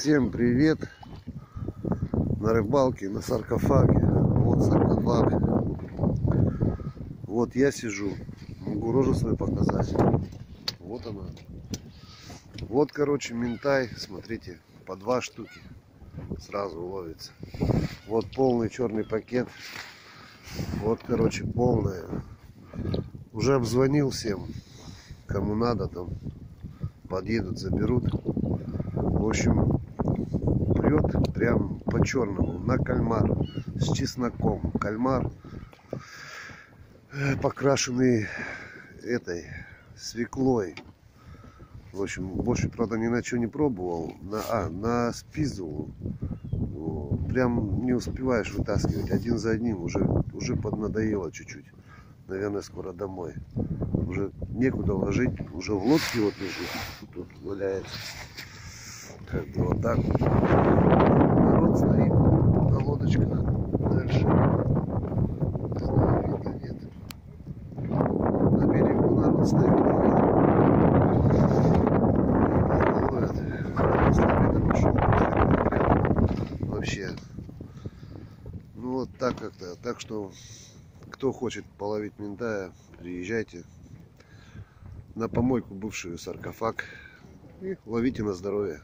Всем привет! На рыбалке, на саркофаге. Вот саркофаг. Вот я сижу. Могу рожу свою показать. Вот она. Вот, короче, ментай. Смотрите, по два штуки. Сразу ловится. Вот полный черный пакет. Вот, короче, полная. Уже обзвонил всем, кому надо там. Подъедут, заберут. В общем, прет прям по черному на кальмар с чесноком. Кальмар э, покрашенный этой свеклой. В общем, больше, правда, ни на что не пробовал. На, а, на спизу. Прям не успеваешь вытаскивать один за одним. Уже, уже поднадоело чуть-чуть. Наверное, скоро домой. Уже некуда ложить. Уже в лодке вот лежит. Тут валяется. Как бы вот так. Народ стоит на лодочках. Дальше. Не знаю, видно, нет. На берегу народ. Вообще. Ну вот так как-то. Так что, кто хочет половить ментая, приезжайте на помойку бывшую саркофаг и ловите на здоровье.